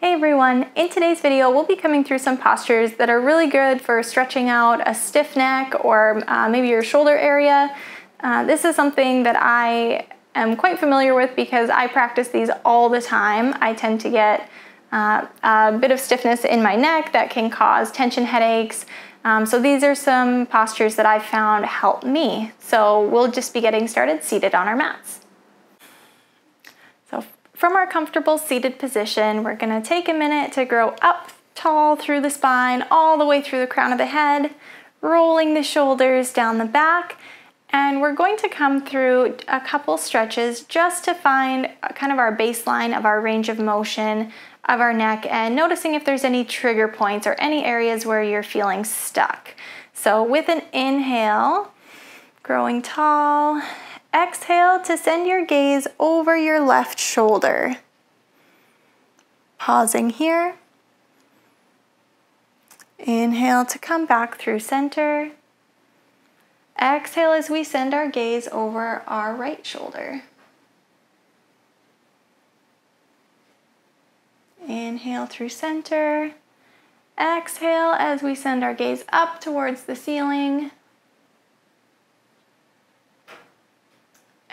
Hey everyone, in today's video we'll be coming through some postures that are really good for stretching out a stiff neck or uh, maybe your shoulder area. Uh, this is something that I am quite familiar with because I practice these all the time. I tend to get uh, a bit of stiffness in my neck that can cause tension headaches. Um, so these are some postures that I've found help me. So we'll just be getting started seated on our mats. Comfortable seated position, we're gonna take a minute to grow up tall through the spine, all the way through the crown of the head, rolling the shoulders down the back, and we're going to come through a couple stretches just to find uh, kind of our baseline of our range of motion of our neck and noticing if there's any trigger points or any areas where you're feeling stuck. So with an inhale, growing tall, exhale to send your gaze over your left shoulder. Pausing here. Inhale to come back through center. Exhale as we send our gaze over our right shoulder. Inhale through center. Exhale as we send our gaze up towards the ceiling.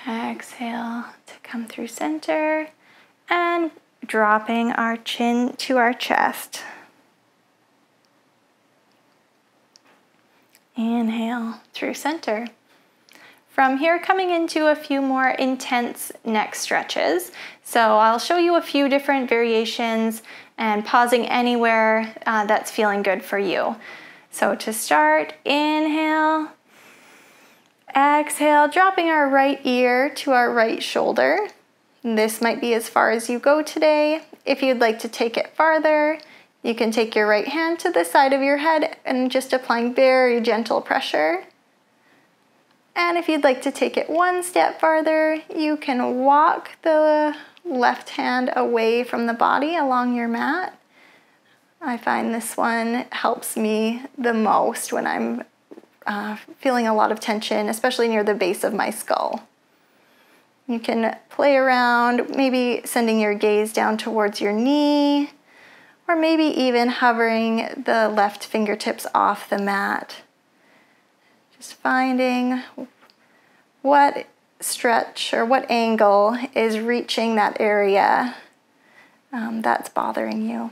Exhale to come through center and dropping our chin to our chest. Inhale through center. From here, coming into a few more intense neck stretches. So I'll show you a few different variations and pausing anywhere uh, that's feeling good for you. So to start, inhale, Exhale, dropping our right ear to our right shoulder. This might be as far as you go today. If you'd like to take it farther, you can take your right hand to the side of your head and just applying very gentle pressure. And if you'd like to take it one step farther, you can walk the left hand away from the body along your mat. I find this one helps me the most when I'm uh, feeling a lot of tension, especially near the base of my skull. You can play around, maybe sending your gaze down towards your knee, or maybe even hovering the left fingertips off the mat. Just finding what stretch or what angle is reaching that area um, that's bothering you.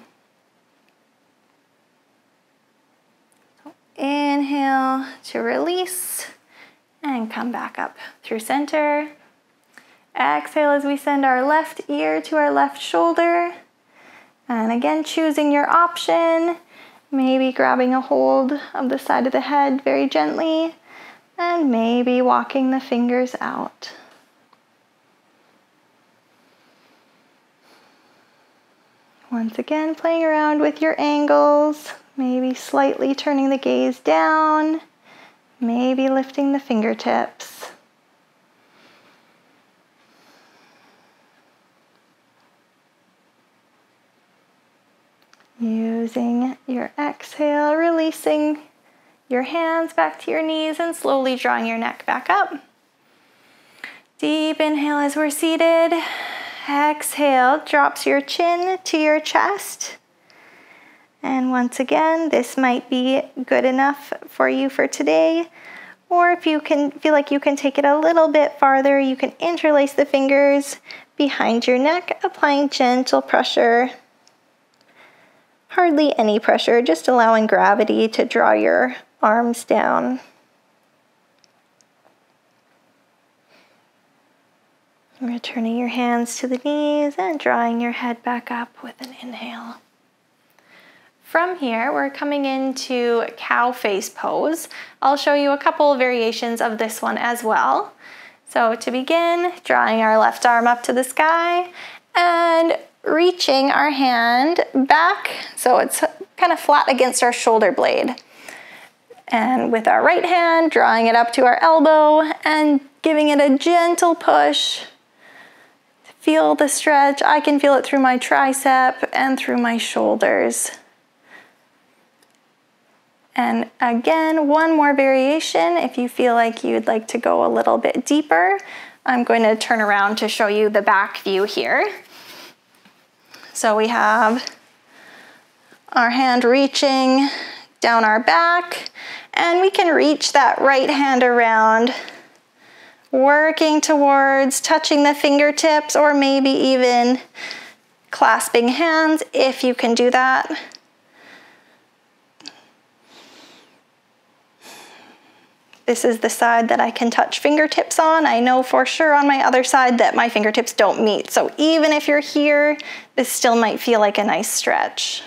Inhale to release and come back up through center. Exhale as we send our left ear to our left shoulder. And again, choosing your option, maybe grabbing a hold of the side of the head very gently, and maybe walking the fingers out. Once again, playing around with your angles. Maybe slightly turning the gaze down, maybe lifting the fingertips. Using your exhale, releasing your hands back to your knees and slowly drawing your neck back up. Deep inhale as we're seated. Exhale, drops your chin to your chest. And once again, this might be good enough for you for today. Or if you can feel like you can take it a little bit farther, you can interlace the fingers behind your neck, applying gentle pressure. Hardly any pressure, just allowing gravity to draw your arms down. Returning your hands to the knees and drawing your head back up with an inhale. From here, we're coming into cow face pose. I'll show you a couple variations of this one as well. So to begin, drawing our left arm up to the sky and reaching our hand back so it's kind of flat against our shoulder blade. And with our right hand, drawing it up to our elbow and giving it a gentle push. Feel the stretch. I can feel it through my tricep and through my shoulders. And again, one more variation if you feel like you'd like to go a little bit deeper. I'm going to turn around to show you the back view here. So we have our hand reaching down our back, and we can reach that right hand around, working towards touching the fingertips or maybe even clasping hands if you can do that. This is the side that I can touch fingertips on. I know for sure on my other side that my fingertips don't meet. So even if you're here, this still might feel like a nice stretch.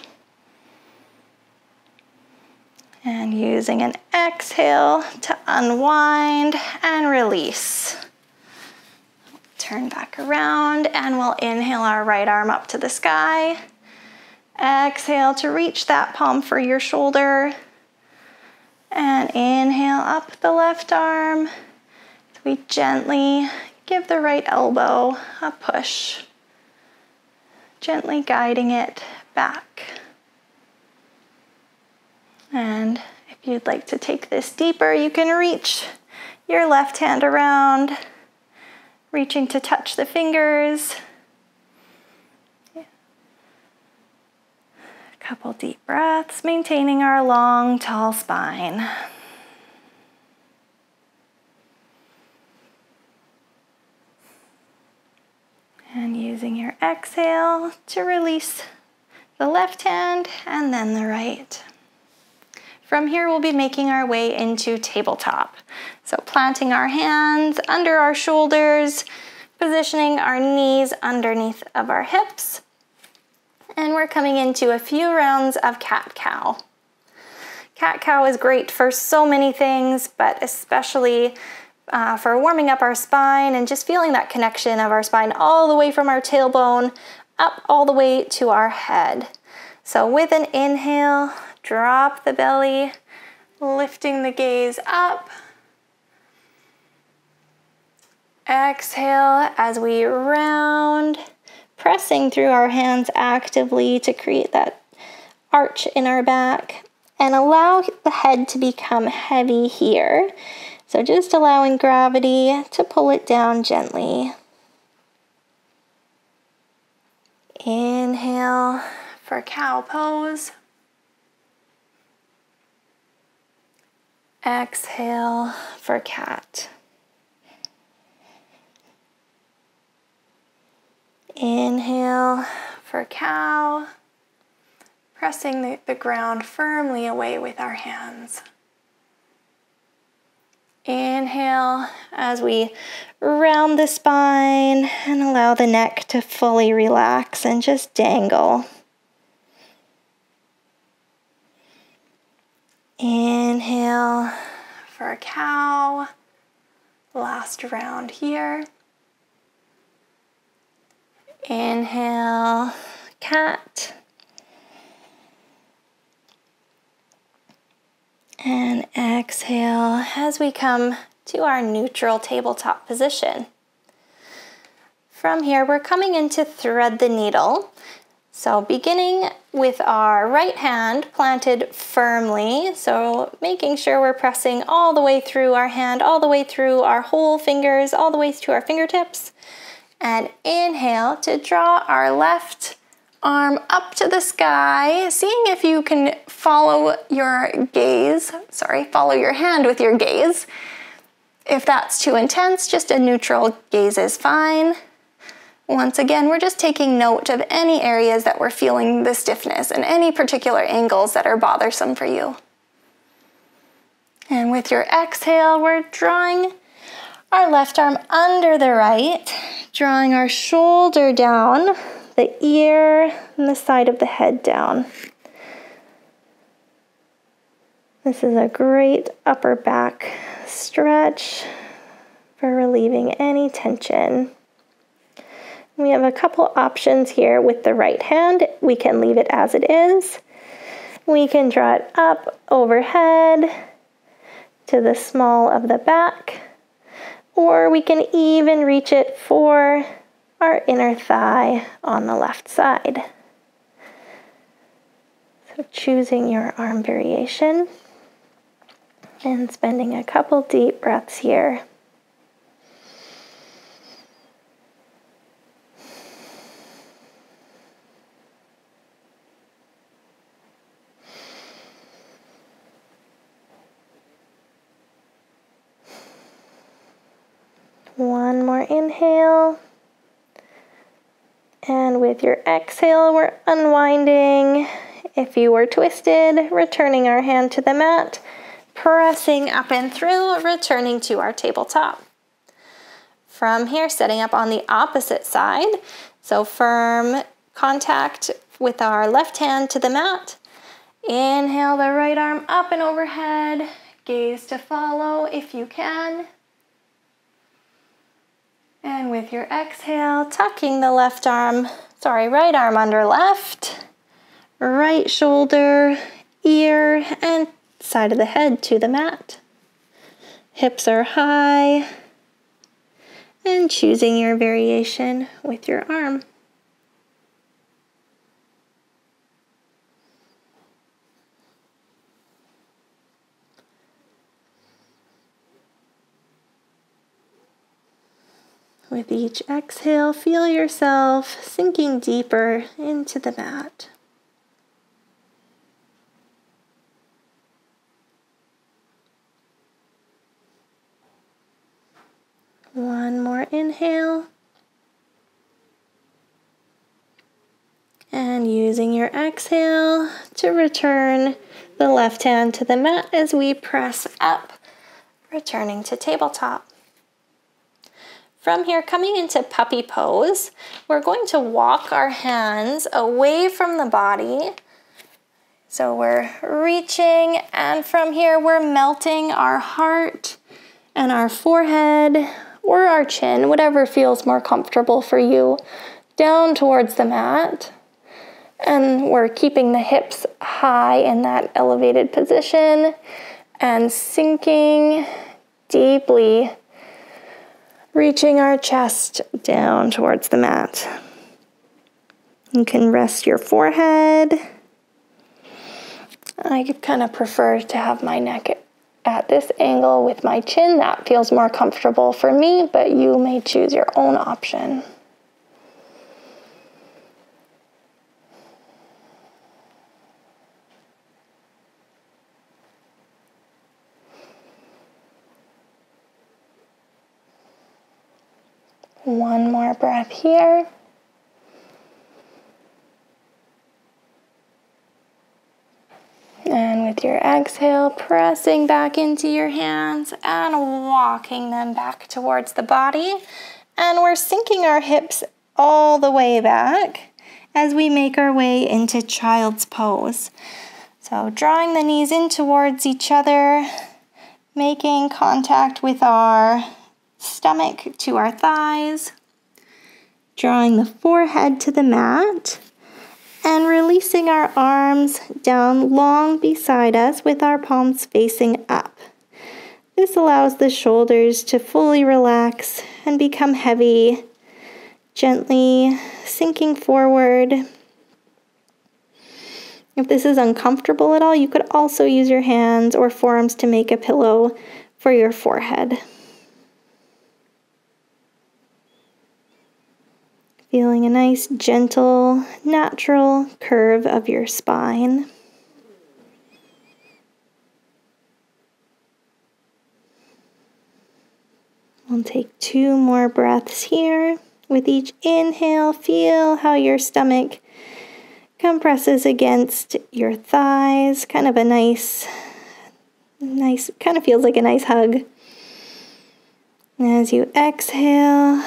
And using an exhale to unwind and release. Turn back around and we'll inhale our right arm up to the sky. Exhale to reach that palm for your shoulder. And inhale up the left arm. We gently give the right elbow a push, gently guiding it back. And if you'd like to take this deeper, you can reach your left hand around, reaching to touch the fingers. Couple deep breaths, maintaining our long, tall spine. And using your exhale to release the left hand and then the right. From here, we'll be making our way into tabletop. So planting our hands under our shoulders, positioning our knees underneath of our hips, and we're coming into a few rounds of cat-cow. Cat-cow is great for so many things, but especially uh, for warming up our spine and just feeling that connection of our spine all the way from our tailbone up all the way to our head. So with an inhale, drop the belly, lifting the gaze up. Exhale as we round pressing through our hands actively to create that arch in our back and allow the head to become heavy here. So just allowing gravity to pull it down gently. Inhale for cow pose. Exhale for cat. Inhale for cow, pressing the, the ground firmly away with our hands. Inhale as we round the spine and allow the neck to fully relax and just dangle. Inhale for cow. Last round here. Inhale, cat. And exhale as we come to our neutral tabletop position. From here, we're coming into thread the needle. So beginning with our right hand planted firmly, so making sure we're pressing all the way through our hand, all the way through our whole fingers, all the way to our fingertips and inhale to draw our left arm up to the sky, seeing if you can follow your gaze, sorry, follow your hand with your gaze. If that's too intense, just a neutral gaze is fine. Once again, we're just taking note of any areas that we're feeling the stiffness and any particular angles that are bothersome for you. And with your exhale, we're drawing our left arm under the right, drawing our shoulder down, the ear and the side of the head down. This is a great upper back stretch for relieving any tension. We have a couple options here with the right hand. We can leave it as it is. We can draw it up overhead to the small of the back or we can even reach it for our inner thigh on the left side. So choosing your arm variation and spending a couple deep breaths here. One more inhale. And with your exhale, we're unwinding. If you were twisted, returning our hand to the mat, pressing up and through, returning to our tabletop. From here, setting up on the opposite side. So firm contact with our left hand to the mat. Inhale the right arm up and overhead. Gaze to follow if you can. And with your exhale, tucking the left arm, sorry, right arm under left, right shoulder, ear, and side of the head to the mat. Hips are high, and choosing your variation with your arm. With each exhale, feel yourself sinking deeper into the mat. One more inhale. And using your exhale to return the left hand to the mat as we press up, returning to tabletop. From here, coming into puppy pose, we're going to walk our hands away from the body. So we're reaching, and from here, we're melting our heart and our forehead or our chin, whatever feels more comfortable for you, down towards the mat. And we're keeping the hips high in that elevated position and sinking deeply reaching our chest down towards the mat. You can rest your forehead. I kind of prefer to have my neck at this angle with my chin. That feels more comfortable for me, but you may choose your own option. One more breath here. And with your exhale, pressing back into your hands and walking them back towards the body. And we're sinking our hips all the way back as we make our way into child's pose. So drawing the knees in towards each other, making contact with our stomach to our thighs, drawing the forehead to the mat, and releasing our arms down long beside us with our palms facing up. This allows the shoulders to fully relax and become heavy, gently sinking forward. If this is uncomfortable at all, you could also use your hands or forearms to make a pillow for your forehead. Feeling a nice, gentle, natural curve of your spine. We'll take two more breaths here. With each inhale, feel how your stomach compresses against your thighs. Kind of a nice, nice, kind of feels like a nice hug. as you exhale,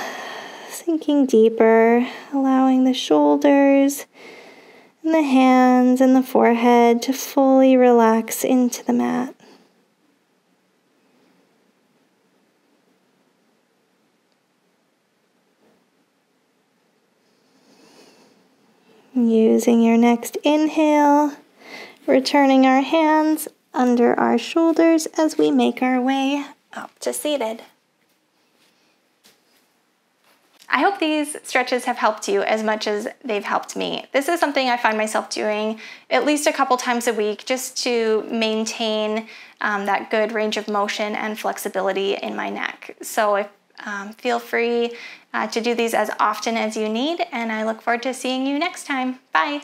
sinking deeper, allowing the shoulders and the hands and the forehead to fully relax into the mat. Using your next inhale, returning our hands under our shoulders as we make our way up to seated. I hope these stretches have helped you as much as they've helped me. This is something I find myself doing at least a couple times a week just to maintain um, that good range of motion and flexibility in my neck. So if, um, feel free uh, to do these as often as you need, and I look forward to seeing you next time. Bye.